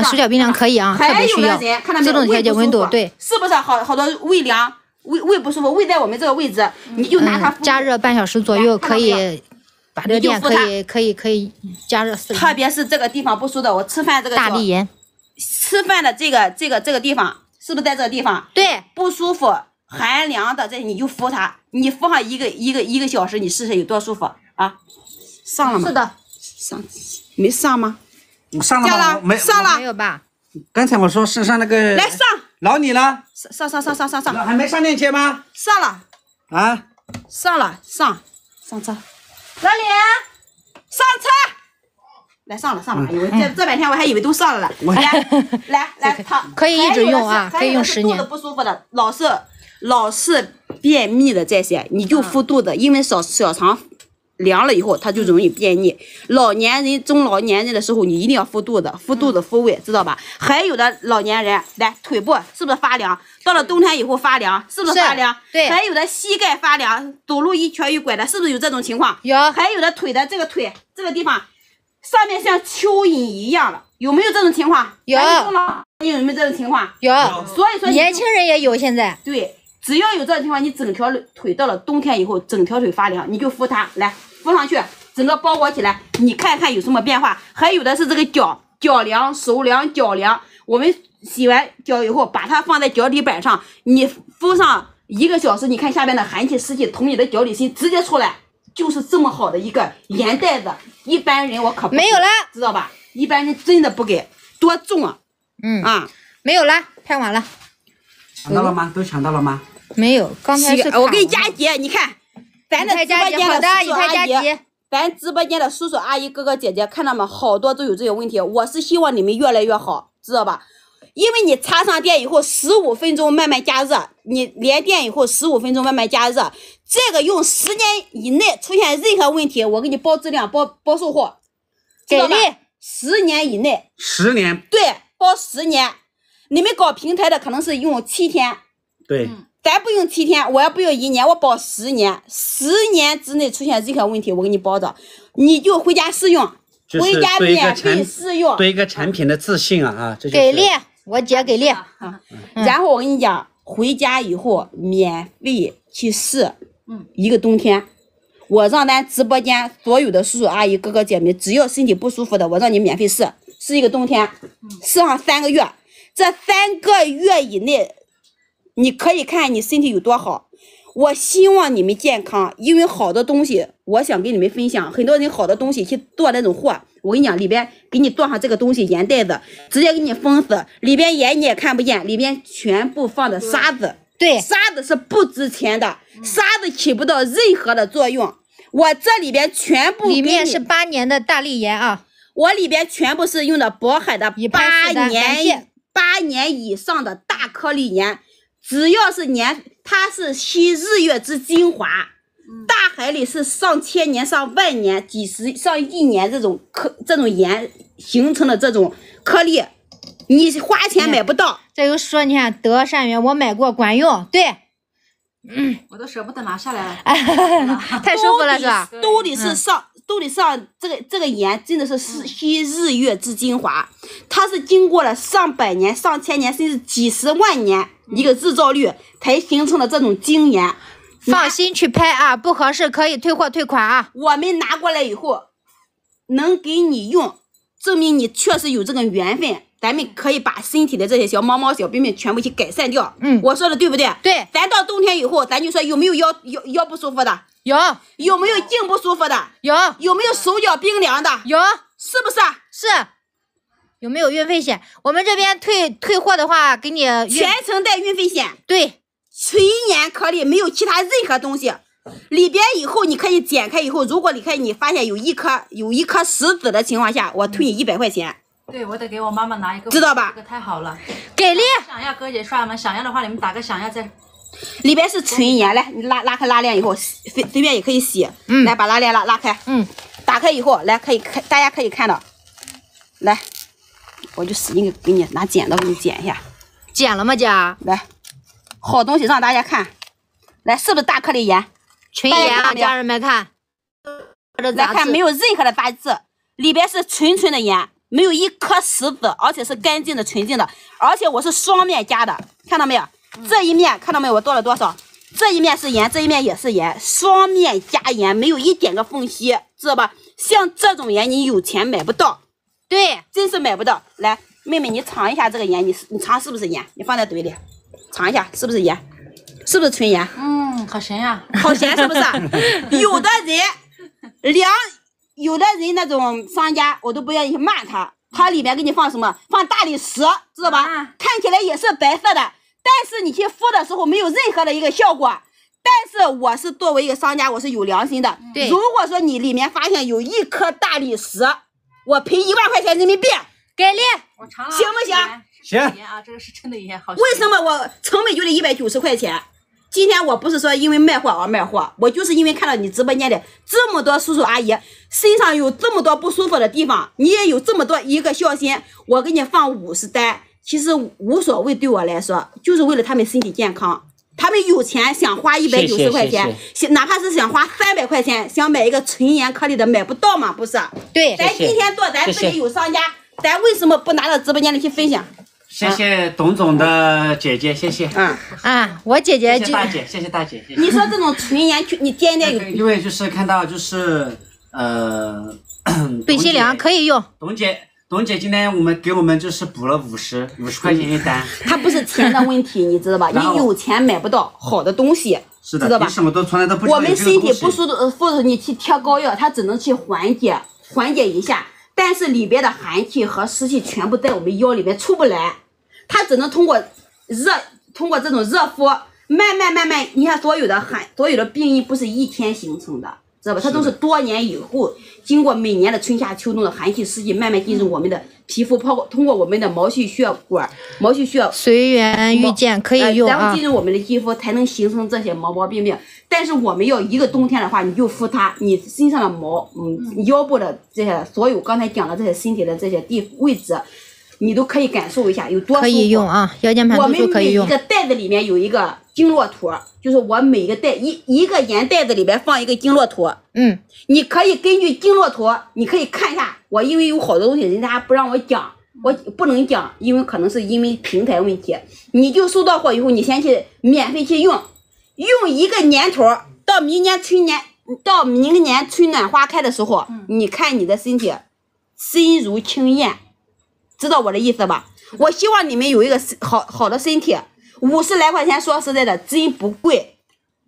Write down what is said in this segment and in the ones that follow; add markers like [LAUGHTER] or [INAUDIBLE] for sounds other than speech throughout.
凉，手脚冰凉可以啊，特别需要？自动调节温度，对，，是不是好好多胃凉、胃胃不舒服？胃在我们这个位置，你就拿它嗯，加热半小时左右可以，把这个电可以可以可以加热四特别是这个地方不舒的，我吃饭这个脚大力盐，吃饭的这个这个这个地方，是不是在这个地方对，不舒服、寒凉的？这你就敷它，你敷上一个一个一个小时，你试试有多舒服啊？上了吗？是的，上没上吗？上了吗？了没上了。没有吧？刚才我说是上那个来上。老李了，上上上上上上。还没上链接吗？上了。啊，上了上上车，老李上车。来上了上了，哎呦，这这半天我还以为都上了呢。[LAUGHS] 来来来，[LAUGHS] 他可以一直用啊可以用10年。肚子不舒服的，老是老是便秘的这些，你就敷肚子，因为小小肠凉了以后，它就容易便秘。老年人、中老年人的时候，你一定要敷肚子，敷肚子、敷胃，知道吧？还有的老年人，来腿部是不是发凉？到了冬天以后发凉，是不是是发凉？对还有的膝盖发凉，走路一瘸一拐的，是不是有这种情况？有还有的腿的这个腿这个地方，上面像蚯蚓一样了，有没有这种情况？有咱们中老有没有这种情况？有，所以说年轻人也有现在，对，只要有这种情况，你整条腿到了冬天以后，整条腿发凉，你就敷它，来敷上去，整个包裹起来，你看看有什么变化。还有的是这个脚脚凉、手凉、脚凉，我们洗完脚以后，把它放在脚底板上，你敷上一个小时，你看下边的寒气、湿气从你的脚底心直接出来，就是这么好的一个盐袋子。一般人我可不没有了，知道吧？一般人真的不给，多重啊嗯，啊！没有了，拍完了，抢到了吗？都抢到了吗？没有，刚才是，我给你加急，你看，咱的直播间的，叔叔阿姨，咱直播间的叔叔阿姨、哥哥姐姐，看到吗？好多都有这种问题。我是希望你们越来越好，知道吧？因为你插上电以后，十五分钟慢慢加热，你连电以后十五分钟慢慢加热，这个用十年以内出现任何问题，我给你包质量、包包售后，知道吧给力，十年以内，十年，对，包十年。你们搞平台的可能是用七天，对，咱不用七天，我要不用一年，我保十年，十年之内出现任何问题，我给你包着，你就回家试用，回家免费试用。对一个产品的自信啊啊，这就是给力，我姐给力，嗯。然后我跟你讲，回家以后免费去试，嗯，一个冬天，我让咱直播间所有的叔叔阿姨、哥哥姐妹，只要身体不舒服的，我让你免费试，试一个冬天，试上三个月，这三个月以内，你可以看你身体有多好。我希望你们健康，因为好的东西，我想跟你们分享。很多人好的东西去做那种货，我跟你讲，里边给你做上这个东西盐袋子，直接给你封死，里边盐你也看不见，里边全部放的沙子，对，沙子是不值钱的，沙子起不到任何的作用。我这里边全部里面是八年的大力盐啊，我里边全部是用的渤海的八年八年以上的大颗粒盐，只要是年，它是吸日月之精华。大海里是上千年、上万年、几十上亿年这种颗这种盐形成的这种颗粒，你花钱买不到。这个说你看德善源我买过管用，对，嗯我都舍不得拿下来了。[LAUGHS] 太舒服了是吧？都得是上，都得上这个这个盐，真的是是吸日月之精华，它是经过了上百年、上千年，甚至几十万年一个日照率才形成的这种精盐。放心去拍啊，不合适可以退货退款啊。我们拿过来以后，能给你用，证明你确实有这个缘分。咱们可以把身体的这些小毛毛小病病全部去改善掉。嗯我说的对不对？对，咱到冬天以后，咱就说有没有腰腰腰不舒服的，有有没有颈不舒服的，有有没有手脚冰凉的，有是不是啊？是，有没有运费险？我们这边退退货的话，给你全程带运费险，对，纯盐颗粒，没有其他任何东西。里边以后你可以剪开以后，如果你看你发现有一颗有一颗石子的情况下，我退你一百块钱。对，我得给我妈妈拿一个，知道吧这个太好了。给力。想要哥姐刷吗？想要的话，你们打个想要再。里边是纯盐，来，你拉拉开拉链以后，随随便也可以洗。嗯来把拉链拉拉开，嗯，打开以后，来可以看，大家可以看到，来，我就使劲给给你拿剪刀给你剪一下，剪了吗姐？来，好东西让大家看，来，是不是大颗粒盐？纯盐啊，家家人们看，来看没有任何的杂质，里边是纯纯的盐，没有一颗石子，而且是干净的、纯净的，而且我是双面加的，看到没有？这一面看到没有？我做了多少？这一面是盐，这一面也是盐，双面加盐，没有一点个缝隙，知道吧？像这种盐你有钱买不到，对，真是买不到。来，妹妹，你尝一下这个盐，你你尝是不是盐？你放在嘴里，尝一下是不是盐？是不是纯盐？嗯，好咸呀！好咸是不是？[LAUGHS] 有的人两，有的人那种商家，我都不愿意去骂他。他里面给你放什么？放大理石，知道吧？啊看起来也是白色的，但是你去敷的时候没有任何的一个效果。但是我是作为一个商家，我是有良心的。对如果说你里面发现有一颗大理石，我赔一万块钱人民币。给力，我尝了，行不行行啊，这个是真的盐，好。为什？么我成本就得一百九十块钱？今天我不是说因为卖货而卖货，我就是因为看到你直播间里这么多叔叔阿姨身上有这么多不舒服的地方，你也有这么多一个孝心，我给你放五十单，其实无所谓，对我来说就是为了他们身体健康。他们有钱想花一百九十块钱，想哪怕是想花三百块钱，想买一个纯盐颗粒的，买不到嘛，不是？对，咱今天做，咱自己有商家，咱为什么不拿到直播间里去分享？谢谢董总的姐姐，谢谢，嗯，啊，我姐姐就谢谢大姐，谢谢大姐，谢谢。你说这种纯盐，去你天天有因为就是看到就是呃，[COUGHS] 对心凉可以。用，董姐，董姐今天我们给我们就是补了五十五十块钱一单，它不是钱的问题，你知道吧？你有钱买不到好的东西，是的，知道吧凭？什么都从来都不我们身体不舒服，你去贴膏药，它只能去缓解缓解一下，但是里边的寒气和湿气全部在我们腰里面出不来，它只能通过热，通过这种热敷，慢慢慢慢，你看所有的寒，所有的病因不是一天形成的。知道吧？它都是多年以后，经过每年的春夏秋冬的寒气湿气，慢慢进入我们的皮肤，包括通过我们的毛细血管、毛细血随缘遇见可以用啊呃然后进。入我们的肌肤，才能形成这些毛毛病病。但是我们要一个冬天的话，你就敷它，你身上的毛，嗯，腰部的这些所有刚才讲的这些身体的这些地位置，你都可以感受一下有多舒服。可以用啊，腰间盘突我们出可以用每一。个袋子里面有一个经络图，就是我每一个袋一一个盐袋子里边放一个经络图，嗯，你可以根据经络图，你可以看一下。我因为有好多东西人家不让我讲，我不能讲，因为可能是因为平台问题。你就收到货以后，你先去免费去用，用一个年头，到明年春年，到明年春暖花开的时候，你看你的身体身如青燕，知道我的意思吧？我希望你们有一个身好好的身体，五十来块钱，说实在的，真不贵。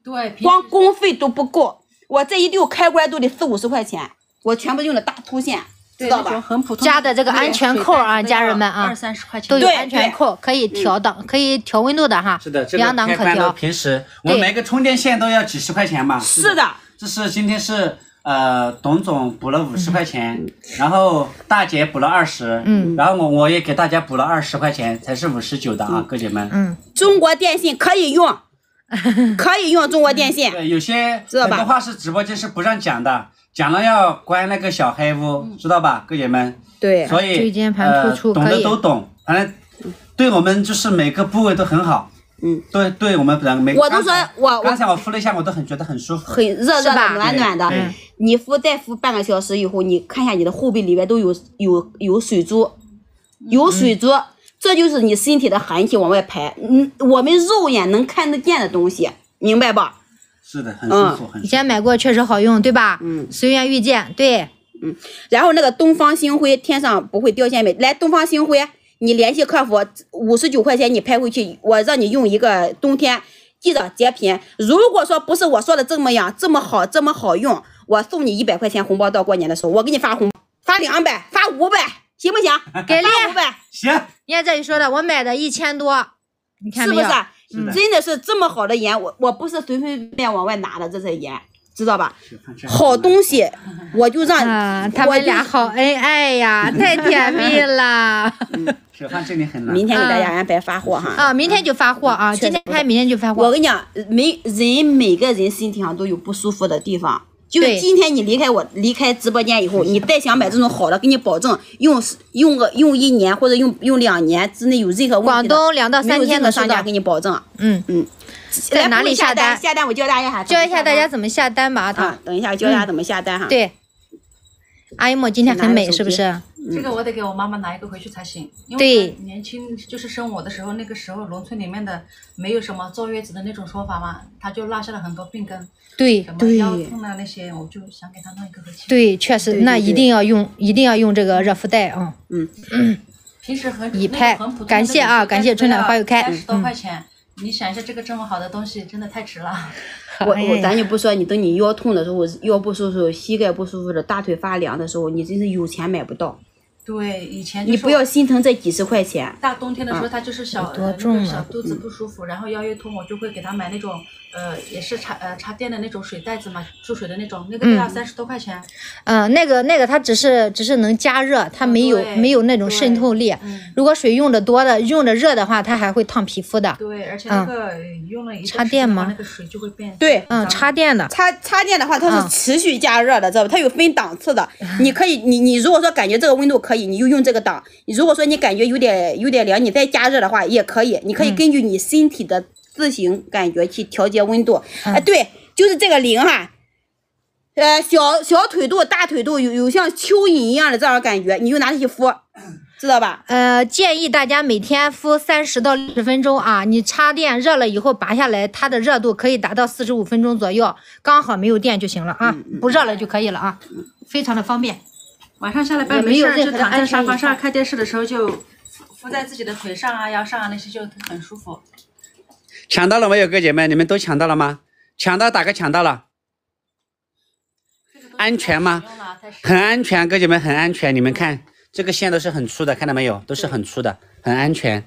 对，光工费都不够，我这一溜开关都得四五十块钱，我全部用的大粗线，知道吧？很普通加的这个安全扣啊家人们啊二三十块钱都有安全扣，可以调档，可以调温度的哈。是的，这个两档可开关都调。平时我买个充电线都要几十块钱吧？是的，这是今天是呃，董总补了五十块钱，嗯然后大姐补了二十，嗯，然后我我也给大家补了二十块钱，才是五十九的啊，哥姐们。嗯，中国电信可以用，[LAUGHS] 可以用中国电信。对，有些知道吧很多话是直播间是不让讲的，讲了要关那个小黑屋，知道吧，哥姐们？对，所以椎间盘突出呃、懂可以的都懂，反正对我们就是每个部位都很好。嗯，对，对我们两个每我都说我我刚才我敷了一下，我都很觉得很舒服。很热热的、是吧暖暖的。你敷再敷半个小时以后，你看一下你的后背里边都有有有水珠，有水珠，这就是你身体的寒气往外排。嗯，我们肉眼能看得见的东西，明白吧？是的，很舒服，很。以前买过确实好用，对吧？嗯随缘遇见，对，嗯然后那个东方星辉天上不会掉馅饼，来东方星辉，你联系客服，五十九块钱你拍回去，我让你用一个冬天，记得截屏。如果说不是我说的这么样，这么好，这么好用，我送你一百块钱红包，到过年的时候我给你发红包，发两百，发五百，行不行？[LAUGHS] 给力发五百，[LAUGHS] 行，你看这里说的，我买的一千多，你看是不？是？真的是这么好的盐，我我不是随随便便往外拿的，这些盐，知道吧？好东西，[LAUGHS] 我就让啊，他俩好恩爱呀，太甜蜜了小范这里很难。明天给大家安排发货哈。啊！明天就发货啊，今天拍，明天就发货。我跟你讲，每人每个人身体上都有不舒服的地方。就是今天你离开我离开直播间以后，你再想买这种好的，给你保证用用个用一年或者用用两年之内有任何问题广，东两到三天能收到商家给。你保证。嗯，嗯，在哪里下单下单我教大家哈，教一下大家怎么下单吧，啊。，等一下教大家怎么下单哈。对，阿姨莫今天很美，是不是？这个我得给我妈妈拿一个回去才行，因对为她年轻就是生我的时候，那个时候农村里面的没有什么坐月子的那种说法嘛，她就落下了很多病根，对什么对腰痛啊那些，我就想给她弄一个回去。，对，确实，对对对那一定要用，一定要用这个热敷袋啊。嗯 [CLEARS THROAT] 平时很已拍感谢啊感谢春暖花又开三十多嗯块钱，你想一下，这个这么好的东西，真的太值了。[LAUGHS] 我我哎咱就不说你，等你腰痛的时候，腰不舒服、膝盖不舒服的、大腿发凉的时候，你真是有钱买不到。对，以前就你不要心疼这几十块钱。大冬天的时候，他就是小、多呃那重啊个小肚子不舒服，然后腰又痛，我就会给他买那种呃也是插呃插电的那种水袋子嘛，注水的那种，那个都要三十多块钱。嗯，那个那个它只是只是能加热，它没有对没有那种渗透力。嗯，如果水用的多的，用的热的话，它还会烫皮肤的。对，而且那个呃用了一段插电吗时间的话那个水就会变对嗯，插电的。插插电的话，它嗯是持续加热的，知道吧？它有分档次的。[LAUGHS] 你可以，你你如果说感觉这个温度可以，你就用这个档。你如果说你感觉有点有点凉，你再加热的话也可以。你可以根据你身体的自行感觉去调节温度。哎、对，就是这个零哈。呃，小小腿肚、大腿肚有有像蚯蚓一样的这样的感觉，你就拿它去敷，[COUGHS] 知道吧？呃，建议大家每天敷三十到六十分钟啊。你插电热了以后拔下来，它的热度可以达到四十五分钟左右，刚好没有电就行了啊，不热了就可以了啊，非常的方便。晚上下了班也没事儿就躺在沙发上看电视的时候就敷在自己的腿上啊、腰上啊那些就很舒服。抢到了没有，哥姐妹？你们都抢到了吗？抢到打个抢到了，安全吗很安全，哥姐妹很安全。你们看这个线都是很粗的，看到没有？都是很粗的，很安全。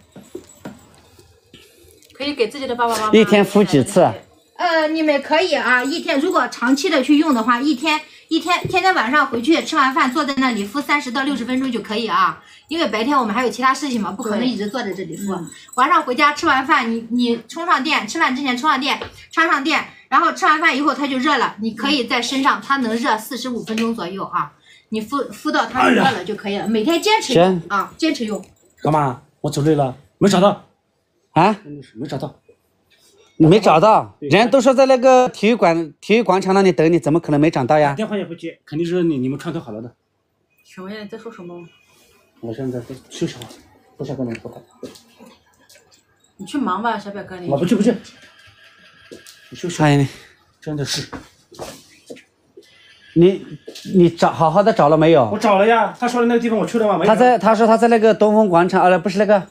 可以给自己的爸爸妈妈一天敷几次啊呃，你们可以啊，一天如果长期的去用的话，一天一天天天晚上回去吃完饭坐在那里敷三十到六十分钟就可以啊。因为白天我们还有其他事情嘛，不可能一直坐在这里敷。晚上回家吃完饭，你你充上电，吃饭之前充上电，插上电，然后吃完饭以后它就热了，你可以在身上，它能热四十五分钟左右啊。你敷敷到它热了就可以了，每天坚持啊，坚持用。干嘛？我走累了，没找到，啊，没找到。你没找到？人都说在那个体育馆、体育广场那里等你，怎么可能没找到呀？电话也不接，肯定是你你们串通好了的。什么呀？你在说什么？我现在在休息好，不想跟你说话。你去忙吧，小表哥你。我不去不去，你休息。哎，你真的是，你你找好好的找了没有我？找了呀，他说的那个地方我去了吗？没有。他在他说他在那个东风广场，呃，不是那个，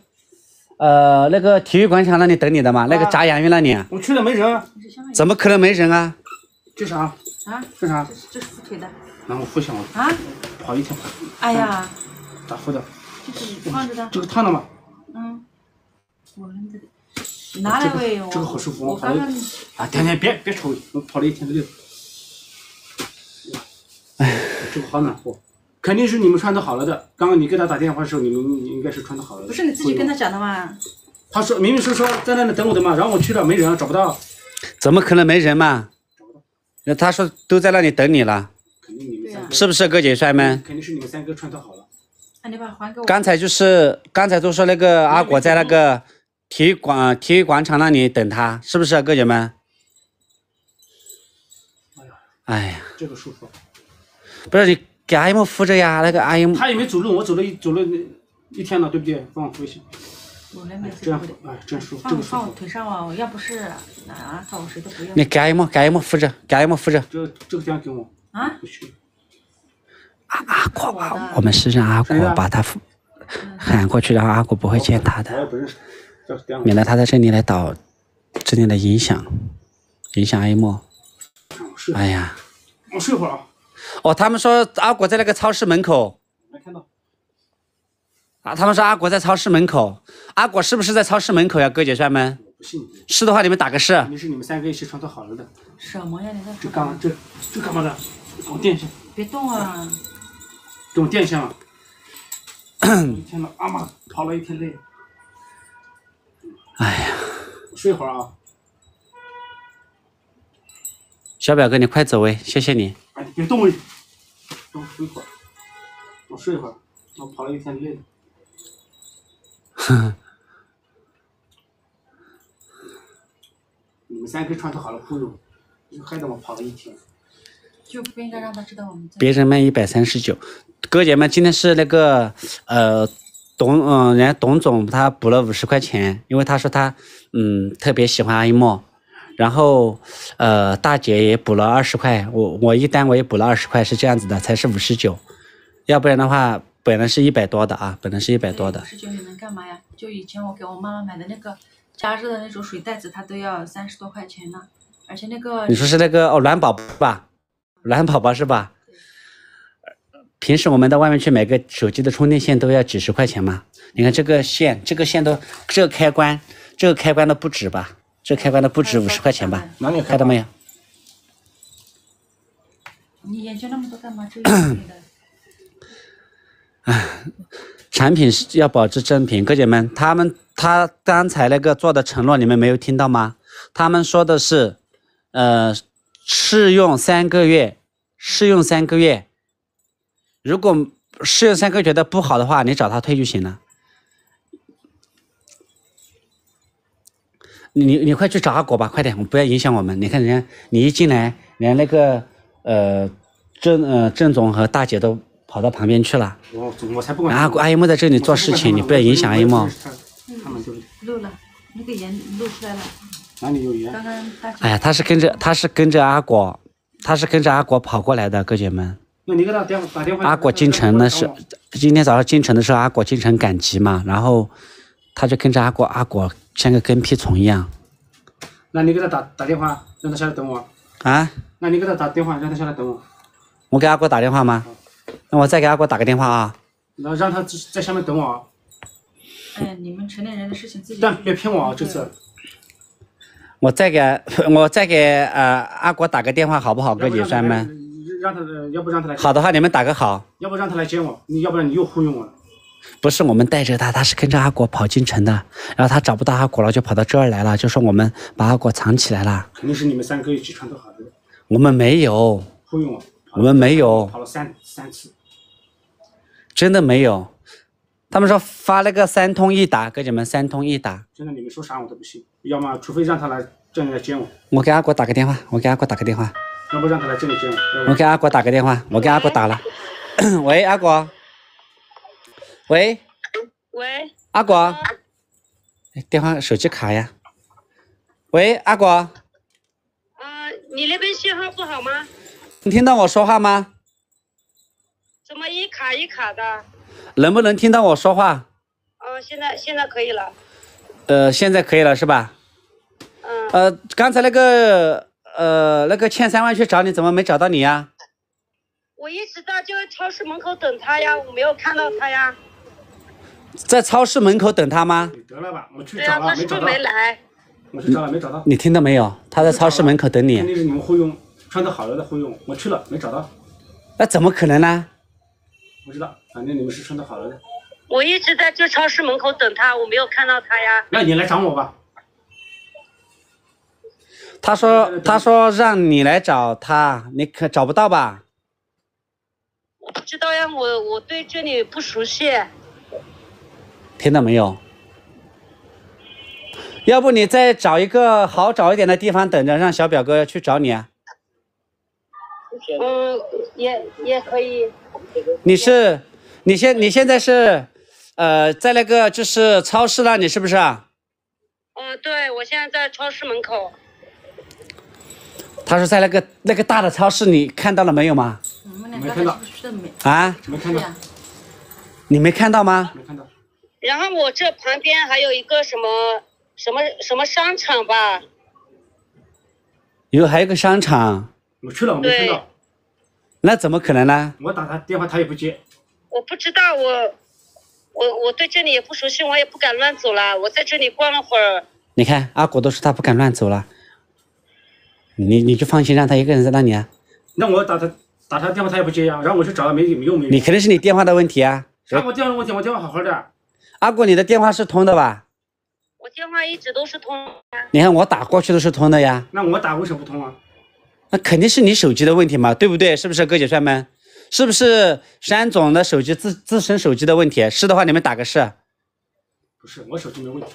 呃，那个体育广场那里等你的嘛，那个炸洋芋那里，我去了没人怎么可能没人啊？这啥？啊？这啥这？是这是敷腿的然后我不想我啊？跑一天，哎呀，咋敷的？就是烫着的。这个烫的吗？嗯，我扔这里。你拿来喂我。这个好舒服我刚刚啊，天天别别抽，我跑了一天的累。哎，这个好暖和，肯定是你们穿的好了的。刚刚你给他打电话的时候，你们应该是穿的好了的。不是你自己跟他讲的吗？他说明明是说在那里等我的嘛，然后我去了没人啊，找不到。怎么可能没人嘛？那他说都在那里等你了，肯定你们三个，是不是哥姐帅们？肯定是你们三个穿的好了。啊，你把还给我。刚才就是刚才都说那个阿果在那个体育馆体育广场那里等他，是不是、啊、哥姐们？哎呀，这个舒服。不是你给阿姨们扶着呀，那个阿姨们他也没走路，我走了一走了一天了，对不对？帮我扶一下，我来没这样。哎，真舒服，这放个舒服。放我腿上啊！要不是哪放我谁都不要你给阿姨们给阿姨们扶着，给阿姨们扶着。这这个地方给我，啊！不去。阿果我们是让阿果把他喊过去，然后阿果不会见他的。免得他在这里来导这里来影响影响阿姨们。哎呀，我睡会儿啊，哦，他们说阿果在那个超市门口。没看到。啊，他们说阿果在超市门口，阿果是不是在超市门口呀？哥姐帅们，我不信你，是的话你们打个是。肯定是你们三个一起穿的好了的。什么呀？你在这干嘛？这这干嘛的？给我电线，别动啊！给我电线了。一天了，阿妈跑了一天累。哎呀，我睡会儿啊。小表哥你快走喂，谢谢你。哎，你别动我，等我睡会儿。我睡会儿，我跑了一天累了。[LAUGHS] 你们三个穿的好了忽悠，害得我跑了一天。就不应该让他知道我们。别人卖一百三十九，哥姐们，今天是那个呃董嗯、人家董总他补了五十块钱，因为他说他嗯特别喜欢阿依莫，然后呃大姐也补了二十块，我我一单我也补了二十块，是这样子的，才是五十九，要不然的话本来是一百多的啊，本来是一百多的。五十九你能干嘛呀？就以前我给我妈妈买的那个加热的那种水袋子，它都要三十多块钱呢。而且那个你说是那个哦暖宝宝吧？暖宝宝是吧？平时我们到外面去买个手机的充电线都要几十块钱嘛。你看这个线，这个线都这个开关，这个开关都不止吧？这个开关都不止五十块钱吧？哪里看到没有？你研究那么多干嘛？这个。产品是要保质正品，哥姐们，他们他刚才那个做的承诺你们没有听到吗？他们说的是，呃，试用三个月，试用三个月，如果试用三个月觉得不好的话，你找他退就行了。你你你快去找阿果吧，快点，不要影响我们。你看人家你一进来，连那个呃郑呃郑总和大姐都跑到旁边去了。我我才不管。阿阿姨莫在这里做事情，你不要影响阿姨莫。他们就是漏了，那个盐漏出来了。哪里有盐？刚刚大。哎呀，他是跟着他是跟着阿果，他是跟着阿果跑过来的，哥姐们。那你给他电打电话。阿果进城的是今天早上进城的时候，阿果进城赶集嘛，然后他就跟着阿果，阿果像个跟屁虫一样。那你给他打打电话，让他下来等我。啊？那你给他打电话，让他下来等我。我给阿果打电话吗？那我再给阿果打个电话啊。那让他在下面等我啊。哎，你们成年人的事情自己。但别骗我啊，这次。我再给 [LAUGHS] 我再给呃阿果打个电话好不好，哥姐妹们？让他要不让他来。好的话，你们打个好。要不让他来接我，你要不然你又忽悠我了。不是我们带着他，他是跟着阿果跑进城的，然后他找不到阿果了，就跑到这儿来了，就说我们把阿果藏起来了。肯定是你们三个一起串通好的。我们没有。忽悠我。我们没有。跑了三三次。真的没有。他们说发了个三通一达，哥姐们三通一达。真的，你们说啥我都不信。要么除非让他来这里来接我。我给阿果打个电话，我给阿果打个电话。要不让他来这里见我。我给阿果打个电话，我给阿果打了。[LAUGHS] 喂，阿果。喂。喂。阿果。电话手机卡呀。喂，阿果。啊，你那边信号不好吗？你听到我说话吗？怎么一卡一卡的？能不能听到我说话？哦，现在现在可以了。呃，现在可以了是吧？嗯。呃，刚才那个呃那个欠三万去找你，怎么没找到你呀？我一直在就在超市门口等他呀，我没有看到他呀。在超市门口等他吗？得了吧，我去对啊，找了，他是不没找到。是没来？我去找了，没找到。你听到没有？他在超市门口等肯你。定是你们忽悠，穿的好了的忽悠我。我去了，没找到。那怎么可能呢？不知道，反正你们是穿的好了的。我一直在这超市门口等他，我没有看到他呀。那你来找我吧。他说他说让你来找他，你可找不到吧？我不知道呀，我我对这里不熟悉。听到没有？要不你再找一个好找一点的地方等着，让小表哥去找你啊。嗯，也也可以。你是你现你现在是呃在那个就是超市那里是不是啊？哦，对，我现在在超市门口。他说在那个那个大的超市，你看到了没有吗？你们两个没看到是不是没？啊，没看到，你没看到吗？没看到。然后我这旁边还有一个什么什么什么商场吧？有还有个商场，我去了，我没看到。那怎么可能呢？我打他电话，他也不接。我不知道，我我我对这里也不熟悉，我也不敢乱走了。我在这里逛了会儿。你看阿果都说他不敢乱走了，你你就放心让他一个人在那里啊。那我打他打他电话，他也不接呀。然后我去找了，没没用没用。你肯定是你电话的问题啊。啥我电话问题？我电话好好的。阿果，你的电话是通的吧？我电话一直都是通。你看我打过去都是通的呀。那我打为什么不通啊？那肯定是你手机的问题嘛，对不对？是不是哥姐帅们？是不是山总的手机自自身手机的问题？是的话，你们打个是。不是，我手机没问题。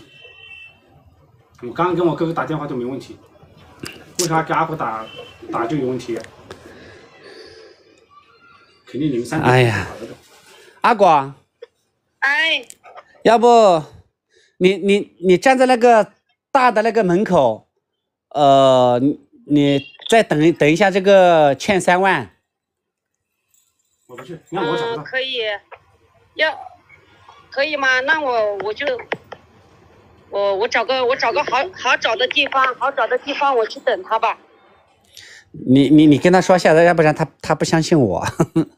我刚刚跟我哥哥打电话都没问题，为啥给阿果打打就有问题？肯定你们三个哎呀。阿果，哎，要不你你你站在那个大的那个门口，呃，你你再等一等一下这个欠三万，我不去，你看我找不嗯，到。可以，要可以吗？那我我就我我找个我找个好好找的地方，好找的地方我去等他吧。你你你跟他说一下，要不然他他不相信我，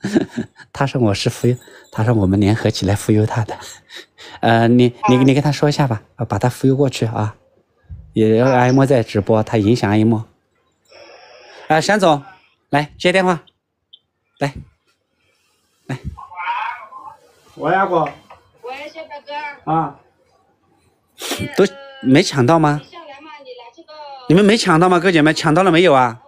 [LAUGHS] 他说我是忽悠，他说我们联合起来忽悠他的，呃，你你你跟他说一下吧，啊把他忽悠过去啊，也有阿一莫在直播，他影响阿一莫。啊，沈总，来接电话，来，喂，阿果。喂，小表哥，啊，都没抢到吗？你们没抢到吗，哥姐们？抢到了没有啊？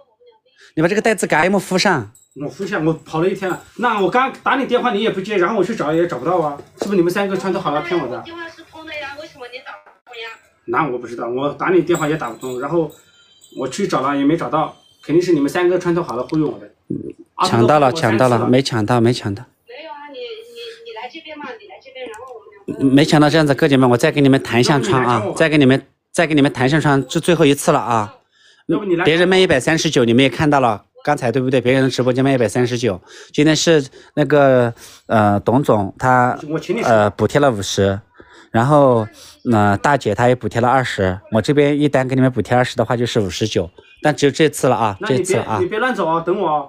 你把这个袋子给阿一莫敷上。我敷下，我跑了一天了。那我刚打你电话你也不接，然后我去找也找不到啊，是不是你们三个串通好了骗我的？电话是通的呀，为什么你打不通呀？那我不知道，我打你电话也打不通，然后我去找了也没找到，肯定是你们三个串通好了忽悠我的。抢到了，抢到了，没抢到，没抢到，没有啊，你你你来这边嘛，你来这边，然后我们两个。没想到。这样子，哥姐们，我再给你们弹上窗啊 [LAUGHS] 再给你们再给你们弹上窗，这最后一次了啊！[LAUGHS] 别人卖一百三十九，你们也看到了，刚才对不对？别人的直播间卖一百三十九，今天是那个呃董总他呃补贴了五十，然后呃大姐她也补贴了二十，我这边一单给你们补贴二十的话就是五十九，但只有这次了啊，这次啊你。别乱走啊，等我啊。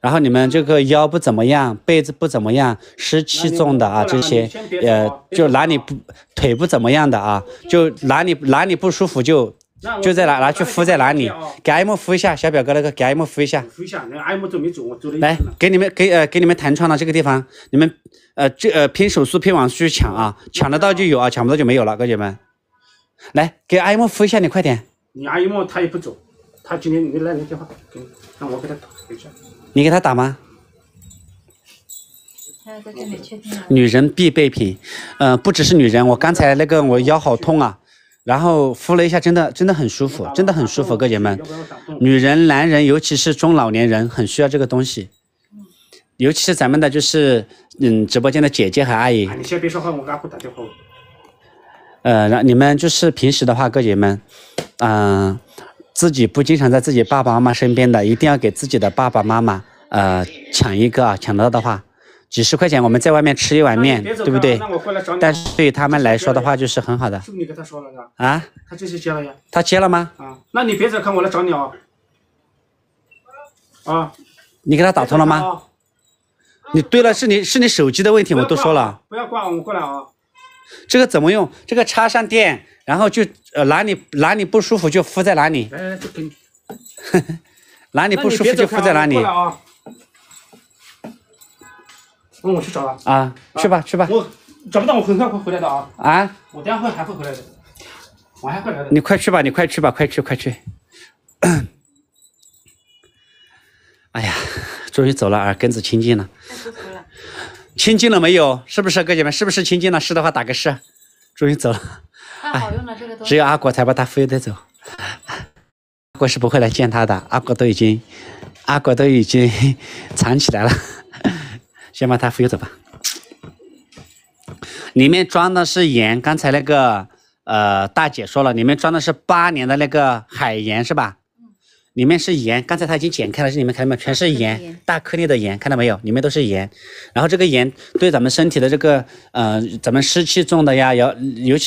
然后你们这个腰不怎么样，背子不怎么样，湿气重的啊，这些呃就哪里不腿不怎么样的啊，就哪里哪里不舒服就就在哪拿去敷在哪里。给阿姨们敷一下，小表哥那个给阿姨们敷一下，敷一下，那个阿姨都没走，我走来。给你们给呃给你们弹窗了这个地方，你们呃这呃拼手速拼网速去抢啊，抢得到就有啊，抢不到就没有了，哥姐们，来给阿姨们敷一下，你快点，你阿姨嘛，她也不走，他今天你来个电话给你，让我给他打回去。你给他打吗？女人必备品，呃，不只是女人，我刚才那个我腰好痛啊，然后敷了一下，真的真的很舒服，真的很舒服，哥姐们要，不要打动？女人、男人，尤其是中老年人，很需要这个东西，尤其是咱们的就是嗯直播间的姐姐和阿姨哎，，你先别说话，我给阿婆打电话。呃，让你们就是平时的话，哥姐们，嗯、自己不经常在自己爸爸妈妈身边的，一定要给自己的爸爸妈妈呃抢一个啊，抢得到的话，几十块钱我们在外面吃一碗面，对不对。但是对于他们来说的话，就是很好的是不是你跟他说了的？啊。他这次接了呀。他接了吗？啊，那你别走，看我来找你啊。啊，你给他打通了吗？啊？你对了，是你是你手机的问题，我都说了。不要挂，我过来啊。这个怎么用？这个插上电，然后就呃哪里哪里不舒服就敷在哪里，来来来，就给你。[LAUGHS] 哪里不舒服就敷在哪里开啊我去找了。啊。去吧去吧我找不到，我很快会回来的啊。啊！我等下会还会回来的，我还会来的。你快去吧，你快去吧，快去快去。[CLEARS THROAT] 哎呀，终于走了，耳根子清净了。清净了没有？是不是哥姐们？是不是清净了？是的话打个是。终于走了，太好用了，这个东西。只有阿果才把他忽悠得走。阿果是不会来见他的，阿果都已经，阿果都已经藏起来了，先把他忽悠走吧。里面装的是盐，刚才那个呃大姐说了，里面装的是八年的那个海盐是吧？里面是盐，刚才他已经剪开了，这里面看到没有？全是盐盐，大颗粒的盐，看到没有？里面都是盐。然后这个盐对咱们身体的这个呃，咱们湿气重的呀，尤尤其